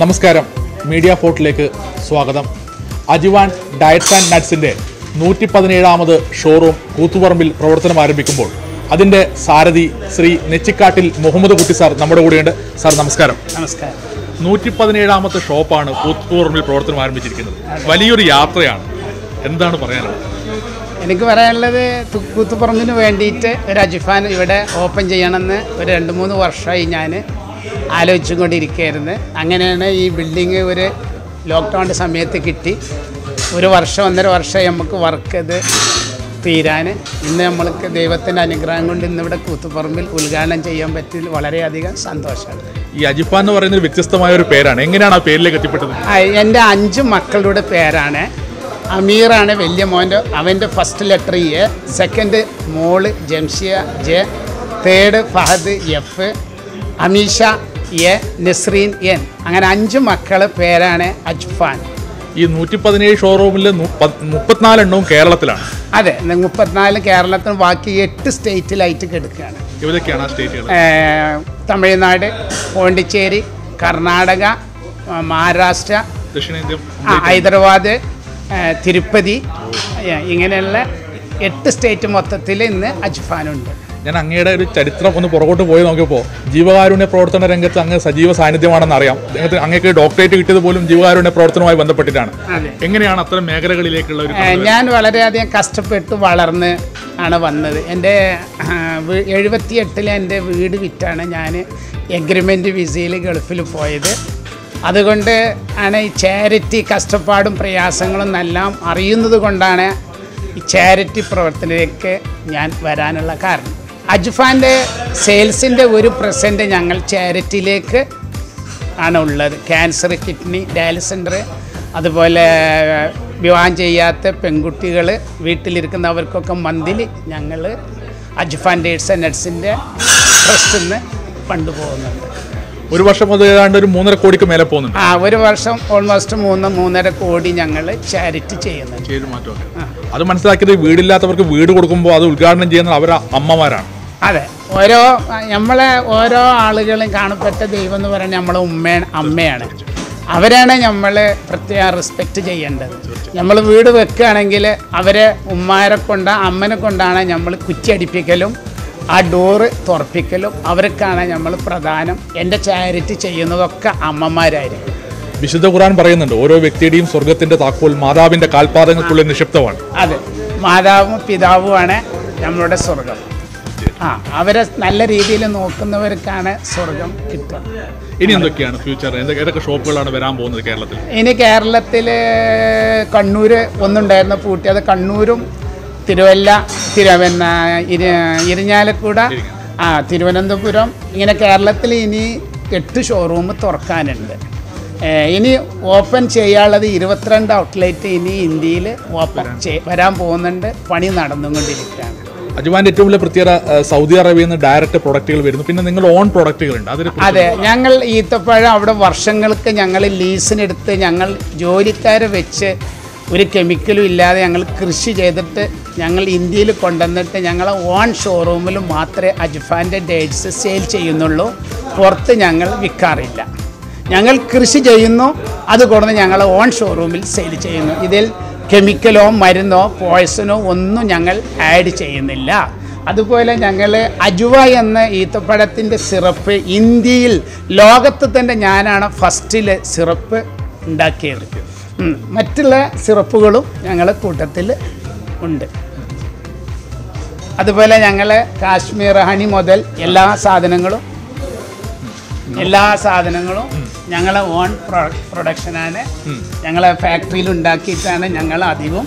നമസ്കാരം. മീഡിയ ഫോർട്ടിലേക്ക് സ്വാഗതം. അജിവാൻ diets and നട്ട്സിന്റെ നൂറ്റി പതിനേഴാമത് ഷോറൂം കൂത്തുപറമ്പിൽ പ്രവർത്തനം ആരംഭിക്കുമ്പോൾ അതിന്റെ സാരഥി ശ്രീ നെച്ചിക്കാട്ടിൽ മുഹമ്മദ് കുട്ടി സാർ നമ്മുടെ കൂടെയുണ്ട്. സാർ നമസ്കാരം. നമസ്കാരം. നൂറ്റി പതിനേഴാമത്തെ ഷോപ്പാണ് കൂത്തുപറമ്പിൽ പ്രവർത്തനം ആരംഭിച്ചിരിക്കുന്നത്. വലിയൊരു യാത്രയാണ്. എന്താണ് പറയാനുള്ളത്? എനിക്ക് പറയാനുള്ളത് കൂത്തുപറമ്പിന് വേണ്ടിയിട്ട് ഒരു അജിഫാൻ ഇവിടെ ഓപ്പൺ ചെയ്യണമെന്ന് ഒരു രണ്ട് മൂന്ന് വർഷമായി ഞാൻ ആലോചിച്ചും കൊണ്ടിരിക്കുകയായിരുന്നു അങ്ങനെയാണ് ഈ ബിൽഡിങ് ഒരു ലോക്ക്ഡൗണിന്റെ സമയത്ത് കിട്ടി. ഒരു വർഷം ഒന്നര വർഷം നമുക്ക് വർക്ക് ഇത് തീരാൻ. ഇന്ന് നമ്മൾക്ക് ദൈവത്തിന്റെ അനുഗ്രഹം കൊണ്ട് ഇന്നിവിടെ കൂത്തുപറമ്പിൽ ഉദ്ഘാടനം ചെയ്യാൻ പറ്റിയതിൽ വളരെയധികം സന്തോഷമാണ്. ഈ അജിഫാൻ എന്ന് പറയുന്നത് വ്യത്യസ്തമായ ഒരു പേരാണ്. എങ്ങനെയാണ് ആ പേരിലേക്ക് എത്തിപ്പെട്ടത്? എന്റെ അഞ്ച് മക്കളുടെ പേരാണ്. അമീറാണ് വലിയ മോന്റെ അവന്റെ first letter A second mall Jamshiya J third Fahad F Ameesha A Nasreen N. അങ്ങനെ അഞ്ച് മക്കളെ പേരാണ് അജ്ഫാൻ. ഈ നൂറ്റി പതിനേഴ് ഷോറൂമിൽ മുപ്പത്തിനാലെണ്ണവും കേരളത്തിലാണ്. അതെ മുപ്പത്തിനാല് കേരളത്തിൽ ബാക്കി എട്ട് സ്റ്റേറ്റിലായിട്ട് കിടക്കുകയാണ് ഇവരൊക്കെയാണ് സ്റ്റേറ്റുകൾ. തമിഴ്നാട് പോണ്ടിച്ചേരി കർണാടക മഹാരാഷ്ട്ര ദക്ഷിണേന്ത്യ ഹൈദരാബാദ് തിരുപ്പതി ഇങ്ങനെയുള്ള എട്ട് സ്റ്റേറ്റ് മൊത്തത്തിൽ ഇന്ന് അജ്ഫാനുണ്ട്. ഞാൻ അങ്ങയുടെ ഒരു ചരിത്രം ഒന്ന് പുറകോട്ട് പോയി നോക്കിയപ്പോൾ ജീവകാരുണ്യ പ്രവർത്തന രംഗത്ത് അങ്ങ് സജീവ സാന്നിധ്യമാണെന്ന് അറിയാം. അദ്ദേഹത്തിന് അങ്ങേക്ക് ഡോക്ടറേറ്റ് കിട്ടിയത് പോലും ജീവകാരുണ്യ പ്രവർത്തനവുമായി ബന്ധപ്പെട്ടിട്ടാണ്. എങ്ങനെയാണ് അത്തരം മേഖലകളിലേക്കുള്ള ഒരു ഞാൻ വളരെയധികം കഷ്ടപ്പെട്ട് വളർന്ന് ആണ് വന്നത്. എന്റെ എഴുപത്തി എട്ടിലെ എന്റെ വീട് വിറ്റാണ് ഞാൻ എഗ്രിമെന്റ് വിസയിൽ ഗൾഫിൽ പോയത്. അതുകൊണ്ട് ആണ് ഈ ചാരിറ്റി കഷ്ടപ്പാടും പ്രയാസങ്ങളും എല്ലാം അറിയുന്നത് കൊണ്ടാണ് ഈ ചാരിറ്റി പ്രവർത്തനത്തിലേക്ക് ഞാൻ വരാനുള്ള കാരണം. അജ്ഫാന്റെ സെയിൽസിന്റെ ഒരു പ്രസന്റ് ഞങ്ങൾ ചാരിറ്റിയിലേക്ക് ആണ് ഉള്ളത്. ക്യാൻസർ കിഡ്നി ഡയാലിസ് സെന്റർ അതുപോലെ വിവാഹം ചെയ്യാത്ത പെൺകുട്ടികൾ വീട്ടിലിരിക്കുന്നവർക്കൊക്കെ മന്തിലി ഞങ്ങൾ അജ്ഫാൻ ഡേഴ്സ് ആൻഡ് നട്സിന്റെ ട്രസ്റ്റിൽ നിന്ന് ഫണ്ട് പോകുന്നുണ്ട്. ഒരു വർഷം മുതൽ ഏതാണ്ട് ഒരു മൂന്നര കോടിക്ക് മേലെ പോകുന്നുണ്ട്. ആ ഒരു വർഷം ഓൾമോസ്റ്റ് മൂന്ന് മൂന്നര കോടി ഞങ്ങൾ ചാരിറ്റി ചെയ്യുന്നുണ്ട് ചെയ്ത് മാറ്റമൊക്കെ അത് മനസ്സിലാക്കിയത് വീടില്ലാത്തവർക്ക് വീട് കൊടുക്കുമ്പോൾ അത് ഉദ്ഘാടനം ചെയ്യുന്നത് അവരെ അമ്മമാരാണ്. അതെ. ഓരോ നമ്മളെ ഓരോ ആളുകളും കാണപ്പെട്ട ദൈവം എന്ന് പറയുന്നത് നമ്മളെ ഉമ്മ അമ്മയാണ്. അവരാണ് നമ്മൾ പ്രത്യേകം റെസ്പെക്റ്റ് ചെയ്യേണ്ടത്. നമ്മൾ വീട് വെക്കുകയാണെങ്കിൽ അവരെ ഉമ്മാരെ കൊണ്ട് അമ്മനെ കൊണ്ടാണ് നമ്മൾ കുറ്റിയടിപ്പിക്കലും ആ ഡോറ് തുറപ്പിക്കലും അവർക്കാണ് നമ്മൾ പ്രധാനം. എന്റെ ചാരിറ്റി ചെയ്യുന്നതൊക്കെ അമ്മമാരായിരിക്കും. വിശുദ്ധ ഖുർആൻ പറയുന്നുണ്ട് ഓരോ വ്യക്തിയുടെയും സ്വർഗത്തിന്റെ താക്കോൽ മാതാവിന്റെ കാൽപാദങ്ങൾക്കുള്ളിൽ നിക്ഷിപ്തമാണ്. അതെ മാതാവും പിതാവുമാണ് നമ്മളുടെ സ്വർഗം ആ അവരെ നല്ല രീതിയിൽ നോക്കുന്നവർക്കാണ് സ്വർഗം കിട്ടുക. ഇനി എന്തൊക്കെയാണ് ഫ്യൂച്ചർ ഏതൊക്കെ ഷോപ്പുകളാണ് വരാൻ പോകുന്നത് കേരളത്തിൽ? ഇനി കേരളത്തിൽ കണ്ണൂർ ഒന്നുണ്ടായിരുന്നു പൂട്ടി. അത് കണ്ണൂരും തിരുവല്ല തിരുവന്ന ഇരിഞ്ഞാലക്കുട ആ തിരുവനന്തപുരം. ഇങ്ങനെ കേരളത്തിൽ ഇനി എട്ട് ഷോറൂം തുറക്കാനുണ്ട്. ഇനി ഓപ്പൺ ചെയ്യാനുള്ളത് ഇരുപത്തിരണ്ട് ഔട്ട്ലെറ്റ് ഇനി ഇന്ത്യയിൽ ഓപ്പൺ വരാൻ പോകുന്നുണ്ട്. പണി നടന്നുകൊണ്ടിരിക്കുകയാണ്. അജുവാന്റെ ഏറ്റവും വലിയ പ്രത്യേകത സൗദി അറേബ്യയിൽ നിന്ന് ഡയറക്റ്റ് പ്രൊഡക്റ്റുകൾ വരുന്നു. പിന്നെ നിങ്ങൾ ഓൺ പ്രൊഡക്റ്റുകളുണ്ട് അതിന് അതെ ഞങ്ങൾ ഈത്തപ്പഴം അവിടെ വർഷങ്ങൾക്ക് ഞങ്ങൾ ലീസിനെടുത്ത് ഞങ്ങൾ ജോലിക്കാരെ വെച്ച് ഒരു കെമിക്കലും ഇല്ലാതെ ഞങ്ങൾ കൃഷി ചെയ്തിട്ട് ഞങ്ങൾ ഇന്ത്യയിൽ കൊണ്ടുവന്നിട്ട് ഞങ്ങൾ ഓൺ ഷോറൂമിൽ മാത്രമേ അജ്ഫാന്റെ ഡേറ്റ്സ് സെയിൽ ചെയ്യുന്നുള്ളൂ. പുറത്ത് ഞങ്ങൾ വിൽക്കാറില്ല. ഞങ്ങൾ കൃഷി ചെയ്യുന്നു അത് കൊടുന്ന് ഞങ്ങൾ ഓൺ ഷോറൂമിൽ സെയിൽ ചെയ്യുന്നു. ഇതിൽ കെമിക്കലോ മരുന്നോ പോയ്സനോ ഒന്നും ഞങ്ങൾ ആഡ് ചെയ്യുന്നില്ല. അതുപോലെ ഞങ്ങൾ അജുവ എന്ന ഈത്തപ്പഴത്തിന്റെ സിറപ്പ് ഇന്ത്യയിൽ ലോകത്ത് തന്നെ ഞാനാണ് ഫസ്റ്റിൽ സിറപ്പ് ഉണ്ടാക്കിയത് ഉം. മറ്റുള്ള സിറപ്പുകളും ഞങ്ങളെ കൂട്ടത്തിൽ ഉണ്ട്. അതുപോലെ ഞങ്ങൾ കാശ്മീർ ഹണി മുതൽ എല്ലാ സാധനങ്ങളും എല്ലാ സാധനങ്ങളും ഞങ്ങളെ ഓൺ പ്രൊഡക്ഷനാണ് ഞങ്ങളെ ഫാക്ടറിയിൽ ഉണ്ടാക്കിയിട്ടാണ് ഞങ്ങൾ അധികവും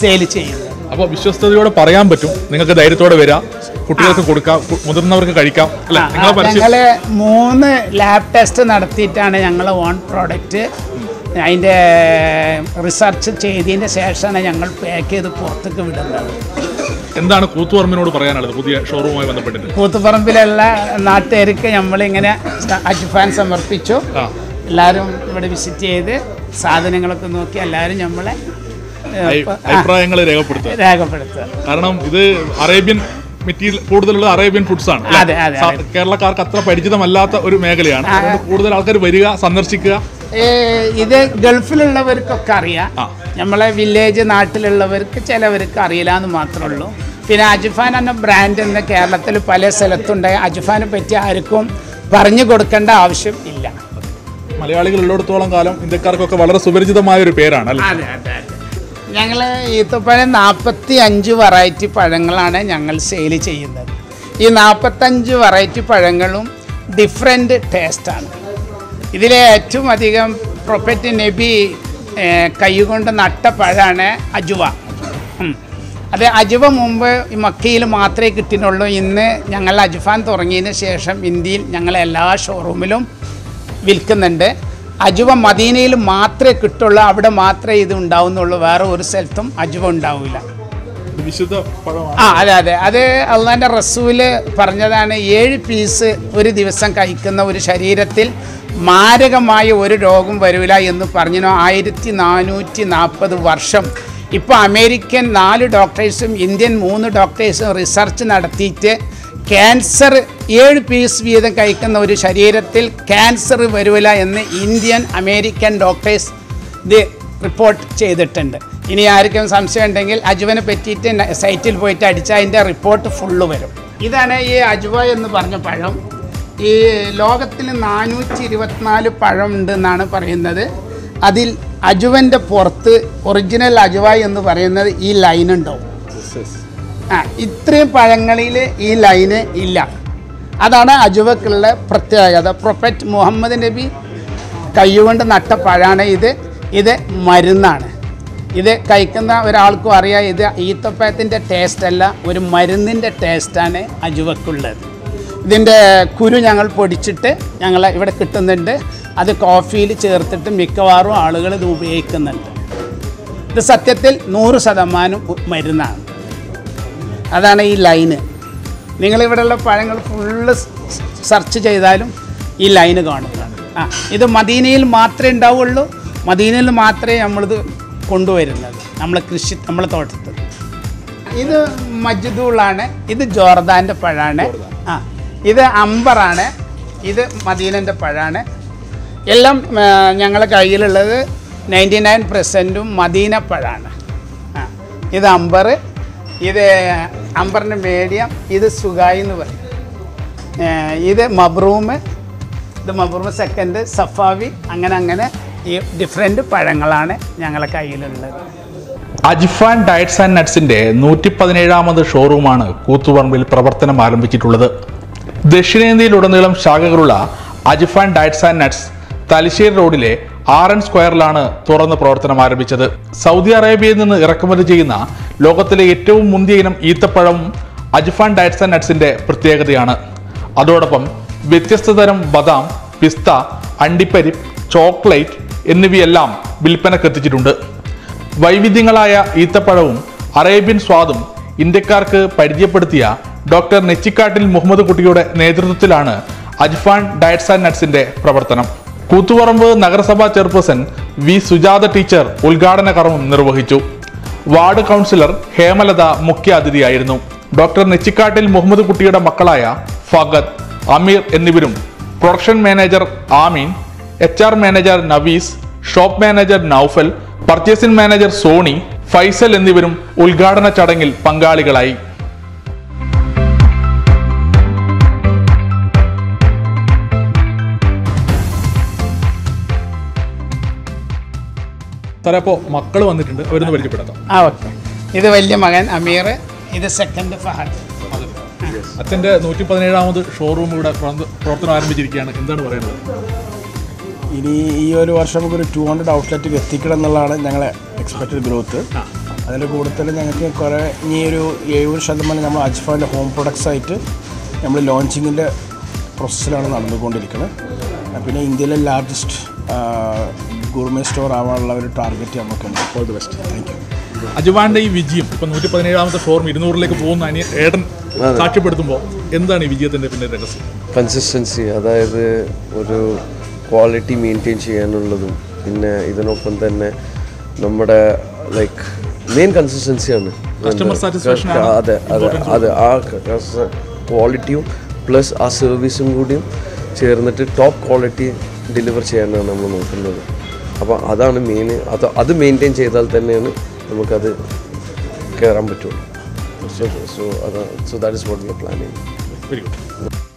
സെയിൽ ചെയ്യുന്നത്. അപ്പോൾ വിശ്വസ്തയോടെ പറയാൻ പറ്റും. നിങ്ങൾക്ക് ധൈര്യത്തോടെ വരാം. കുട്ടികൾക്ക് കൊടുക്കാം. മുതിർന്നവർക്ക് കഴിക്കാം. ഞങ്ങൾ മൂന്ന് ലാബ് ടെസ്റ്റ് നടത്തിയിട്ടാണ് ഞങ്ങൾ ഓൺ പ്രോഡക്റ്റ് അതിന്റെ റിസർച്ച് ചെയ്തതിന്റെ ശേഷമാണ് ഞങ്ങൾ പാക്ക് ചെയ്ത് പുറത്തേക്ക് വിടുന്നത്. എന്താണ് കൂത്തുപറമ്പിനോട് പറയാനുള്ളത്? പുതിയ ഷോറൂമുമായി ബന്ധപ്പെട്ടിട്ട്. കൂത്തുപറമ്പിലുള്ള നാട്ടുകാർക്ക് നമ്മളിങ്ങനെ അജ്ഫാൻ സമർപ്പിച്ചു. എല്ലാവരും ഇവിടെ വിസിറ്റ് ചെയ്ത് സാധനങ്ങളൊക്കെ നോക്കി എല്ലാവരും നമ്മളെ അഭിപ്രായങ്ങൾ രേഖപ്പെടുത്തുക. രേഖപ്പെടുത്തുക. കാരണം ഇത് അറേബ്യൻ മെറ്റീരിയൽ കൂടുതലുള്ള അറേബ്യൻ ഫുഡ്സ് ആണ് കേരളക്കാർക്ക് അത്ര പരിചിതമല്ലാത്ത ഒരു മേഖലയാണ്. കൂടുതൽ ആൾക്കാർ വരിക സന്ദർശിക്കുക ഇത് ഗൾഫിലുള്ളവർക്കൊക്കെ അറിയാം. നമ്മളെ വില്ലേജ് നാട്ടിലുള്ളവർക്ക് ചിലവർക്ക് അറിയില്ല എന്ന് മാത്രമേ ഉള്ളൂ. പിന്നെ അജുഫാൻ എന്ന ബ്രാൻഡ് എന്ന് കേരളത്തിൽ പല സ്ഥലത്തുണ്ട്. അജുഫാനെ പറ്റി ആർക്കും പറഞ്ഞു കൊടുക്കേണ്ട ആവശ്യം ഇല്ല. മലയാളികൾ ഉള്ളിടത്തോളം കാലം ഇന്ത്യക്കാർക്കൊക്കെ വളരെ സുപരിചിതമായ ഒരു പേരാണ് അതെ അതെ അതെ. ഞങ്ങൾ ഈത്തപ്പഴം നാൽപ്പത്തി അഞ്ച് വെറൈറ്റി പഴങ്ങളാണ് ഞങ്ങൾ സെയിൽ ചെയ്യുന്നത്. ഈ നാൽപ്പത്തഞ്ച് വെറൈറ്റി പഴങ്ങളും ഡിഫറെന്റ് ടേസ്റ്റാണ് ഇതിലെ ഏറ്റവും അധികം പ്രൊഫറ്റ് നബി കൈകൊണ്ട് നട്ട പഴമാണ് അജുവ. അത് അജുവ മുമ്പ് മക്കയിൽ മാത്രമേ കിട്ടിയിട്ടുള്ളൂ. ഇന്ന് ഞങ്ങൾ അജുഫാൻ തുടങ്ങിയതിന് ശേഷം ഇന്ത്യയിൽ ഞങ്ങൾ എല്ലാ ഷോറൂമിലും വിൽക്കുന്നുണ്ട്. അജുവ മദീനയിൽ മാത്രമേ കിട്ടുള്ളൂ. അവിടെ മാത്രമേ ഇത് ഉണ്ടാവുന്നുള്ളൂ. വേറെ ഒരു സ്ഥലത്തും അജുവ ഉണ്ടാവില്ല വിശുദ്ധ പഴമാണ് ആ അതെ അതെ. അത് അള്ളാന്റെ റസൂൽ പറഞ്ഞതാണ് ഏഴ് പീസ് ഒരു ദിവസം കഴിക്കുന്ന ഒരു ശരീരത്തിൽ മാരകമായ ഒരു രോഗം വരില്ല എന്ന് പറഞ്ഞു ആയിരത്തി നാനൂറ്റി നാൽപ്പത് വർഷം. ഇപ്പോൾ അമേരിക്കൻ നാല് ഡോക്ടേഴ്സും ഇന്ത്യൻ മൂന്ന് ഡോക്ടേഴ്സും റിസർച്ച് നടത്തിയിട്ട് ക്യാൻസർ ഏഴ് പീസ് വീതം കഴിക്കുന്ന ഒരു ശരീരത്തിൽ ക്യാൻസർ വരില്ല എന്ന് ഇന്ത്യൻ അമേരിക്കൻ ഡോക്ടേഴ്സ് ഇത് റിപ്പോർട്ട് ചെയ്തിട്ടുണ്ട്. ഇനി ആർക്കും സംശയം ഉണ്ടെങ്കിൽ അജുവനെ പറ്റിയിട്ട് സൈറ്റിൽ പോയിട്ട് അടിച്ചാൽ അതിന്റെ റിപ്പോർട്ട് ഫുള്ള് വരും. ഇതാണ് ഈ അജുവ എന്ന് പറഞ്ഞ പഴം. ഈ ലോകത്തിൽ നാനൂറ്റി ഇരുപത്തിനാല് പഴം ഉണ്ടെന്നാണ് പറയുന്നത്. അതിൽ അജുവന്റെ പുറത്ത് ഒറിജിനൽ അജുവ എന്ന് പറയുന്നത് ഈ ലൈൻ ഉണ്ടാവും. ആ ഇത്രയും പഴങ്ങളിൽ ഈ ലൈന് ഇല്ല. അതാണ് അജുവക്കുള്ള പ്രത്യേകത. പ്രൊഫറ്റ് മുഹമ്മദ് നബി കൈകൊണ്ട് നട്ട പഴമാണ് ഇത്. ഇത് മരുന്നാണ്. ഇത് കഴിക്കുന്ന ഒരാൾക്കും അറിയാം ഇത് ഈത്തപ്പഴത്തിന്റെ ടേസ്റ്റ് അല്ല ഒരു മരുന്നിന്റെ ടേസ്റ്റാണ് അജുവക്കുള്ളത്. ഇതിന്റെ കുരു ഞങ്ങൾ പൊടിച്ചിട്ട് ഞങ്ങൾ ഇവിടെ കിട്ടുന്നുണ്ട്. അത് കോഫിയിൽ ചേർത്തിട്ട് മിക്കവാറും ആളുകൾ ഇത് ഉപയോഗിക്കുന്നുണ്ട്. ഇത് സത്യത്തിൽ നൂറ് ശതമാനം മരുന്നാണ്. അതാണ് ഈ ലൈന് നിങ്ങളിവിടെയുള്ള പഴങ്ങൾ ഫുള്ള് സെർച്ച് ചെയ്താലും ഈ ലൈന് കാണുന്നതാണ്. ആ ഇത് മദീനയിൽ മാത്രമേ ഉണ്ടാവുള്ളൂ. മദീനയിൽ മാത്രമേ നമ്മളിത് കൊണ്ടുവരുന്നത് നമ്മളെ കൃഷി നമ്മളെ തോട്ടത്തിൽ. ഇത് മജ്ദൂളാണ് ഇത് ജോർദാന്റെ പഴമാണ് ആ ഇത് അമ്പറാണ് ഇത് മദീനന്റെ പഴമാണ് എല്ലാം ഞങ്ങളെ കയ്യിലുള്ളത് നയന്റി നയൻ പെർസെന്റും മദീന പഴമാണ് ആ ഇത് അമ്പർ ഇത് അമ്പറിന്റെ മീഡിയം ഇത് സുഗായി എന്ന് പറയും. ഇത് മബ്രൂമ് ഇത് മബ്രൂമ് സെക്കൻഡ് സഫാവി അങ്ങനെ അങ്ങനെ. ഈ ഡിഫറെന്റ് പഴങ്ങളാണ് ഞങ്ങളുടെ കയ്യിലുള്ളത്. അജിഫാൻ ഡയറ്റ്സ് ആൻഡ് നട്ട്സിന്റെ നൂറ്റി പതിനേഴാമത് ഷോറൂമാണ് കൂത്തുപറമ്പിൽ പ്രവർത്തനം ആരംഭിച്ചിട്ടുള്ളത്. ദക്ഷിണേന്ത്യയിലുടനീളം ശാഖകളുള്ള Ajifan diets and nuts Thalassery റോഡിലെ ആർ എൻ സ്ക്വയറിലാണ് തുറന്ന് പ്രവർത്തനം ആരംഭിച്ചത്. സൗദി അറേബ്യയിൽ നിന്ന് ഇറക്കുമതി ചെയ്യുന്ന ലോകത്തിലെ ഏറ്റവും മുന്തിയ ഇനം ഈത്തപ്പഴം അജിഫാൻ ഡയറ്റ്സ് ആൻഡ് നട്ട്സിന്റെ പ്രത്യേകതയാണ്. അതോടൊപ്പം വ്യത്യസ്ത തരം ബദാം പിസ്ത അണ്ടിപ്പരിപ്പ് ചോക്ലേറ്റ് എന്നിവയെല്ലാം വിൽപ്പനക്കെത്തിച്ചിട്ടുണ്ട് വൈവിധ്യങ്ങളായ ഈത്തപ്പഴവും അറേബ്യൻ സ്വാദും ഇന്ത്യക്കാർക്ക് പരിചയപ്പെടുത്തിയ ഡോക്ടർ നെച്ചിക്കാട്ടിൽ മുഹമ്മദ് കുട്ടിയുടെ നേതൃത്വത്തിലാണ് അജ്ഫാൻ ഡയറ്റ്സ് ആൻഡ് നട്ട്സിന്റെ പ്രവർത്തനം. കൂത്തുപറമ്പ് നഗരസഭാ ചെയർപേഴ്സൺ വി സുജാത ടീച്ചർ ഉദ്ഘാടന കർമ്മം നിർവഹിച്ചു. വാർഡ് കൗൺസിലർ ഹേമലത മുഖ്യാതിഥിയായിരുന്നു. ഡോക്ടർ നെച്ചിക്കാട്ടിൽ മുഹമ്മദ് കുട്ടിയുടെ മക്കളായ ഫഗത് അമീർ എന്നിവരും production manager Ameen H R manager Navees shop manager Naufal purchasing manager Soni Faisal എന്നിവരും ഉദ്ഘാടന ചടങ്ങിൽ പങ്കാളികളായി. സാറേ അപ്പോൾ മക്കൾ വന്നിട്ടുണ്ട്. അവരൊന്ന് പരിചയപ്പെടുത്താം ആ ഓക്കെ. ഇത് വലിയ മകൻ അമീർ ഇത് സെക്കൻഡ് ഫഹദ്. അച്ഛന്റെ നൂറ്റി പതിനേഴാമത് ഷോറൂം ഇവിടെ പ്രവർത്ത- പ്രവർത്തനം ആരംഭിച്ചിരിക്കുകയാണ്. എന്താണ് പറയുന്നത്? ഇനി ഈ ഒരു വർഷം നമുക്കൊരു ടു ഹൺഡ്രഡ് ഔട്ട്ലെറ്റ് എത്തിക്കണം എന്നുള്ളതാണ് ഞങ്ങളെ എക്സ്പെക്റ്റഡ് ഗ്രോത്ത് അതിന്റെ കൂടുതൽ ഞങ്ങൾക്ക് കുറേ ഇനി ഒരു എഴുപത് ശതമാനം നമ്മൾ അജ്ഫാന്റെ ഹോം പ്രൊഡക്ട്സ് ആയിട്ട് നമ്മൾ ലോഞ്ചിങ്ങിന്റെ പ്രോസസ്സിലാണ് നടന്നുകൊണ്ടിരിക്കുന്നത്. പിന്നെ ഇന്ത്യയിലെ ലാർജസ്റ്റ് ഗുർമേ സ്റ്റോർ ആവാനുള്ള ഒരു ടാർഗറ്റ് നമുക്കുണ്ട്. All the best thank you അജുവാന്റെ ഈ വിജയം ഇപ്പൊ നൂറ്റി പതിനേഴാമത്തെ ഷോറൂം ഇരുന്നൂറിലേക്ക് പോകുന്ന അനിയ ഏടൻ സാക്ഷ്യപ്പെടുത്തുമ്പോൾ എന്താണ് ഈ വിജയത്തിന്റെ പിന്നെ രഹസ്യം? കൺസിസ്റ്റൻസി അതായത് ഒരു ക്വാളിറ്റി മെയിന്റെയിൻ ചെയ്യാനുള്ളതും പിന്നെ ഇതിനൊപ്പം തന്നെ നമ്മുടെ ലൈക്ക് മെയിൻ കൺസിസ്റ്റൻസിയാണ് അതെ അതെ അതെ. ആ ക്വാളിറ്റിയും പ്ലസ് ആ സർവീസും കൂടിയും ചേർന്നിട്ട് ടോപ്പ് ക്വാളിറ്റി ഡെലിവർ ചെയ്യാനാണ് നമ്മൾ നോക്കുന്നത്. അപ്പോൾ അതാണ് മെയിൻ അത് അത് മെയിന്റെയിൻ ചെയ്താൽ തന്നെയാണ് നമുക്കത് കയറാൻ പറ്റുള്ളൂ. സോ സോ അതാ so that is what are planning very good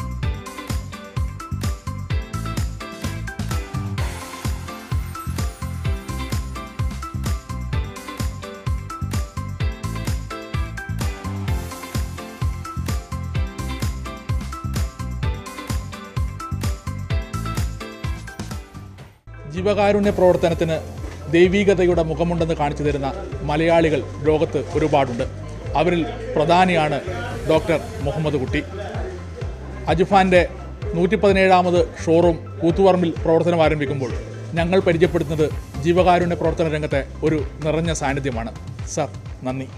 ജീവകാരുണ്യ പ്രവർത്തനത്തിന് ദൈവീകതയുടെ മുഖമുണ്ടെന്ന് കാണിച്ചു തരുന്ന മലയാളികൾ ലോകത്ത് ഒരുപാടുണ്ട്. അവരിൽ പ്രധാനിയാണ് ഡോക്ടർ മുഹമ്മദ് കുട്ടി. അജുഫാന്റെ നൂറ്റി പതിനേഴാമത് ഷോറൂം കൂത്തുപറമ്പിൽ പ്രവർത്തനം ആരംഭിക്കുമ്പോൾ ഞങ്ങൾ പരിചയപ്പെടുത്തുന്നത് ജീവകാരുണ്യ പ്രവർത്തന രംഗത്തെ ഒരു നിറഞ്ഞ സാന്നിധ്യമാണ്. സർ നന്ദി.